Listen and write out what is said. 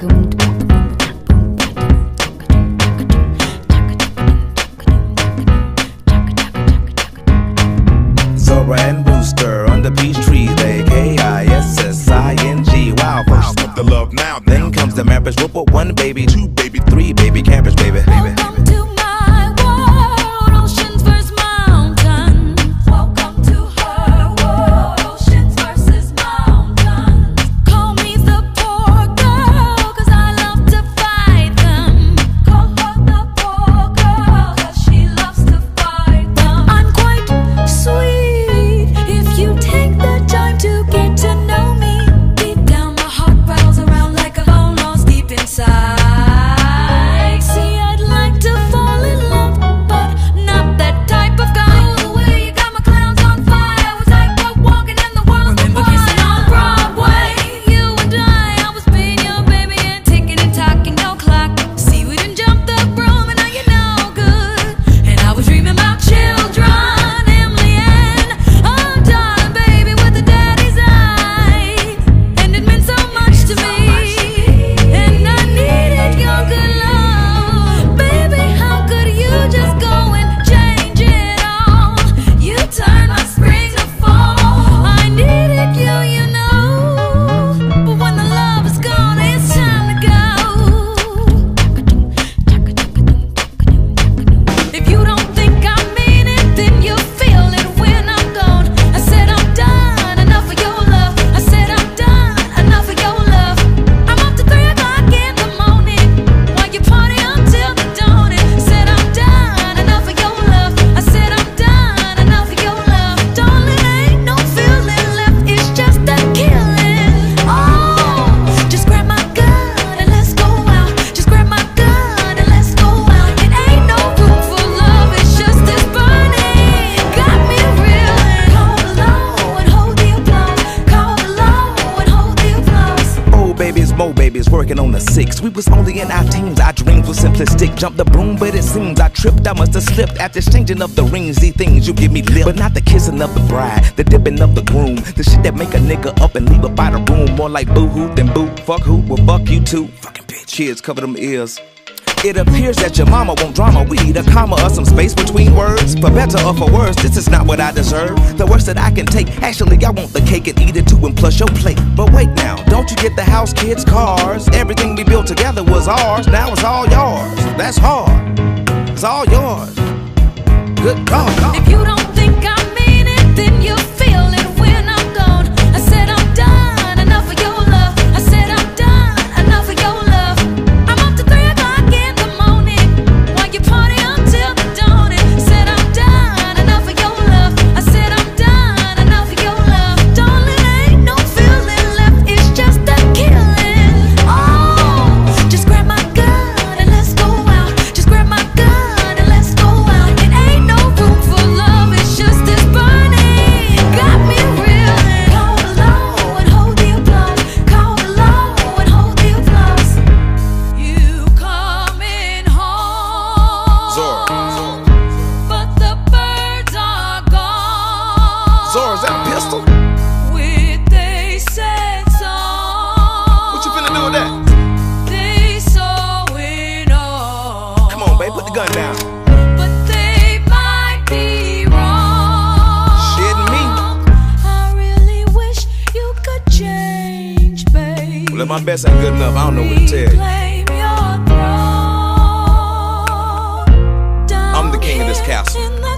Zora and Booster under peach tree, they K-I-S-S-I-N-G. Wow, first Put the love now. then comes the marriage. We'll one baby, two baby, three working on the six. We was only in our teens, our dreams were simplistic. Jump the broom, but it seems I tripped, I must have slipped. After exchanging of the rings, these things you give me lip. But not the kissing of the bride, the dipping of the groom. The shit that make a nigga up and leave up by the room. More like boo hoo than boo. Fuck who? Well, fuck you too. Fucking bitch. Kids, cover them ears. It appears that your mama won't drama. We need a comma or some space between words. For better or for worse, this is not what I deserve. The worst that I can take. Actually, I want the cake and eat it too and plus your plate. But wait now, don't you get the house, kids, cars? Everything we built together was ours. Now it's all yours. That's hard. It's all yours. Good God. If you don't Zora, is that a pistol? With they said so. What you finna do with that? They saw it all. Come on, babe, put the gun down. But they might be wrong. Shit me. I really wish you could change, babe. Well, if my best ain't good enough, I don't know what to tell you. I'm the king of this castle.